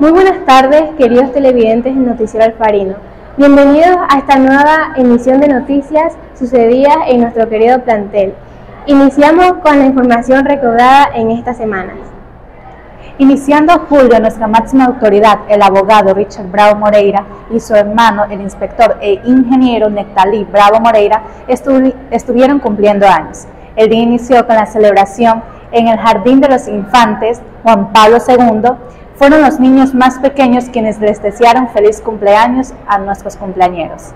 Muy buenas tardes, queridos televidentes del Noticiero Alfarino. Bienvenidos a esta nueva emisión de noticias sucedidas en nuestro querido plantel. Iniciamos con la información recaudada en estas semanas. Iniciando julio, nuestra máxima autoridad, el abogado Richard Bravo Moreira, y su hermano, el inspector e ingeniero Nectalí Bravo Moreira, estuvieron cumpliendo años. El día inició con la celebración en el Jardín de los Infantes Juan Pablo II. Fueron los niños más pequeños quienes les desearon feliz cumpleaños a nuestros cumpleañeros.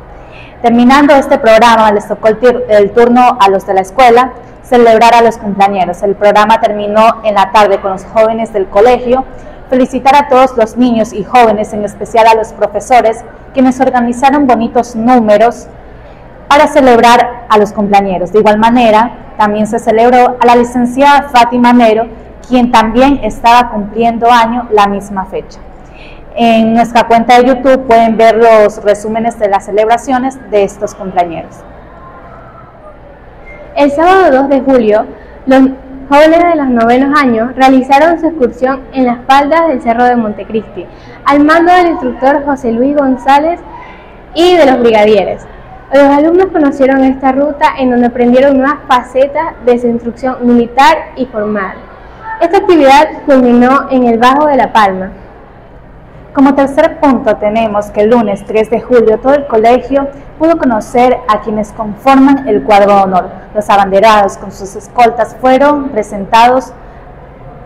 Terminando este programa, les tocó el, turno a los de la escuela celebrar a los cumpleaños. El programa terminó en la tarde con los jóvenes del colegio. Felicitar a todos los niños y jóvenes, en especial a los profesores, quienes organizaron bonitos números para celebrar a los cumpleaños. De igual manera, también se celebró a la licenciada Fátima Nero, quien también estaba cumpliendo año la misma fecha. En nuestra cuenta de YouTube pueden ver los resúmenes de las celebraciones de estos cumpleaños. El sábado 2 de julio, los jóvenes de los novenos años realizaron su excursión en las faldas del Cerro de Montecristi, al mando del instructor José Luis González y de los brigadieres. Los alumnos conocieron esta ruta en donde aprendieron nuevas facetas de su instrucción militar y formal. Esta actividad culminó en el Bajo de La Palma. Como tercer punto tenemos que el lunes 3 de julio todo el colegio pudo conocer a quienes conforman el cuadro de honor. Los abanderados con sus escoltas fueron presentados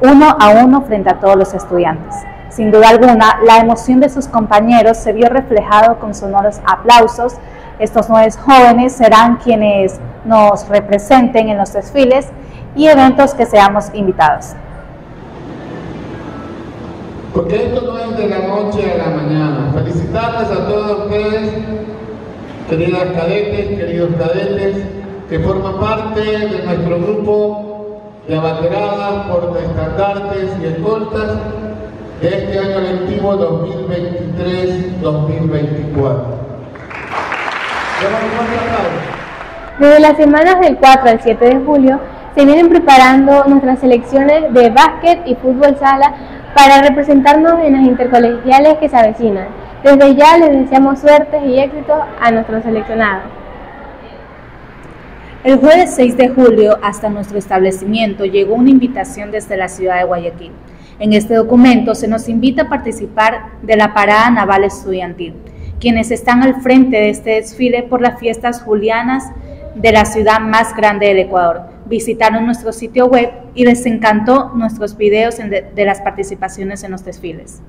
uno a uno frente a todos los estudiantes. Sin duda alguna, la emoción de sus compañeros se vio reflejado con sonoros aplausos estos nueve jóvenes serán quienes nos representen en los desfiles y eventos que seamos invitados. Porque esto no es de la noche a la mañana. Felicitarles a todos ustedes, queridas cadetes, queridos cadetes, que forman parte de nuestro grupo de abanderadas, estandartes y escoltas de este año lectivo 2023-2024. Desde las semanas del 4 al 7 de julio se vienen preparando nuestras selecciones de básquet y fútbol sala para representarnos en las intercolegiales que se avecinan. Desde ya les deseamos suertes y éxitos a nuestros seleccionados. El jueves 6 de julio hasta nuestro establecimiento llegó una invitación desde la ciudad de Guayaquil. En este documento se nos invita a participar de la Parada Naval Estudiantil quienes están al frente de este desfile por las fiestas julianas de la ciudad más grande del Ecuador. Visitaron nuestro sitio web y les encantó nuestros videos de, las participaciones en los desfiles.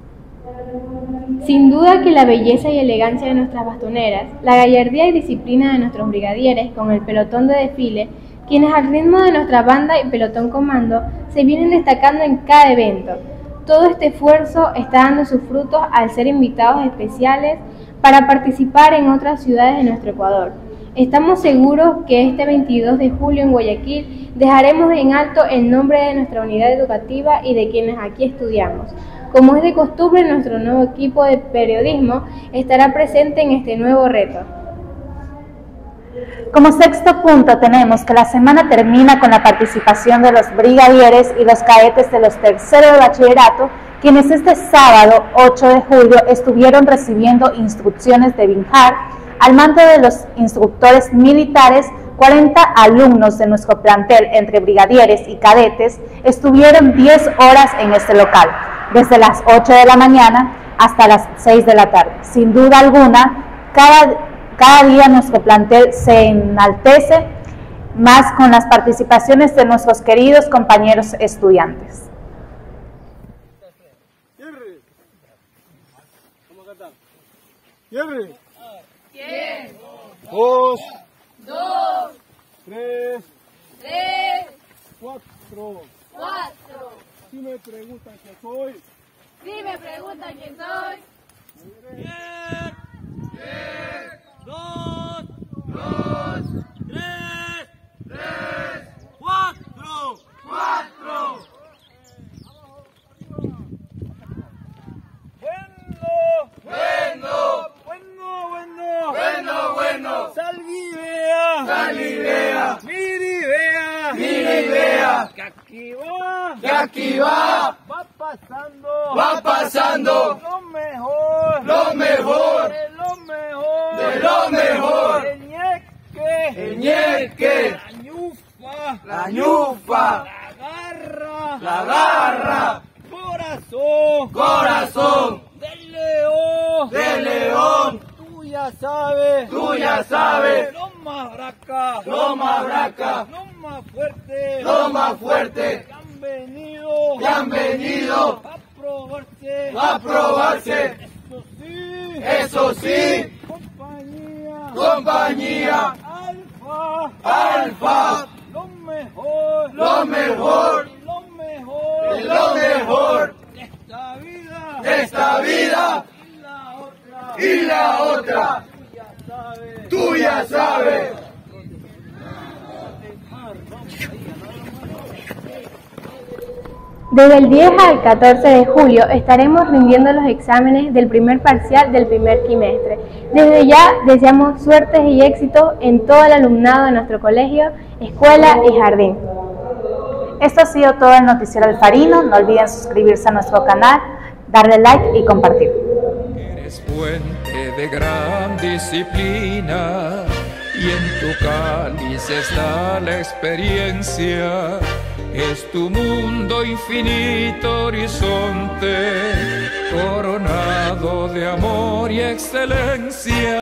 Sin duda que la belleza y elegancia de nuestras bastoneras, la gallardía y disciplina de nuestros brigadieres con el pelotón de desfile, quienes al ritmo de nuestra banda y pelotón comando se vienen destacando en cada evento. Todo este esfuerzo está dando sus frutos al ser invitados especiales para participar en otras ciudades de nuestro Ecuador. Estamos seguros que este 22 de julio en Guayaquil dejaremos en alto el nombre de nuestra unidad educativa y de quienes aquí estudiamos. Como es de costumbre, nuestro nuevo equipo de periodismo estará presente en este nuevo reto. Como sexto punto tenemos que la semana termina con la participación de los brigadieres y los cadetes de los terceros de bachillerato quienes este sábado 8 de julio estuvieron recibiendo instrucciones de BINJAR al mando de los instructores militares 40 alumnos de nuestro plantel entre brigadieres y cadetes estuvieron 10 horas en este local, desde las 8 de la mañana hasta las 6 de la tarde. Sin duda alguna, cada, cada día nuestro plantel se enaltece más con las participaciones de nuestros queridos compañeros estudiantes. 100, 2, 2, 3, 3, 4, 4. Si me preguntan quién soy, si me preguntan quién soy, 100, 100, 2, mire y vea que aquí va, que aquí va, va pasando, va pasando. Lo mejor, lo mejor, de lo mejor, de lo mejor, el ñeque, el ñeque, la ñufa, la ñufa, la garra, la garra, corazón, corazón, del león, del león, tú ya sabes, tú ya sabes, Loma Braca, Loma Braca, más fuerte. Lo más fuerte. Que han venido. Que han venido. A probarse. A probarse. Eso sí. Eso sí. Compañía. Compañía. Alfa. Alfa. Lo mejor. Lo mejor. Lo mejor. Lo mejor. De esta vida. De esta vida. Y la otra. Y la otra. Tú ya sabes. Tú ya sabes. Desde el 10 al 14 de julio estaremos rindiendo los exámenes del primer parcial del primer trimestre. Desde ya deseamos suertes y éxitos en todo el alumnado de nuestro colegio, escuela y jardín. Esto ha sido todo el noticiero Alfarino. No olviden suscribirse a nuestro canal, darle like y compartir. Eres puente de gran disciplina y en tu cáliz está la experiencia. Es tu mundo infinito horizonte, coronado de amor y excelencia.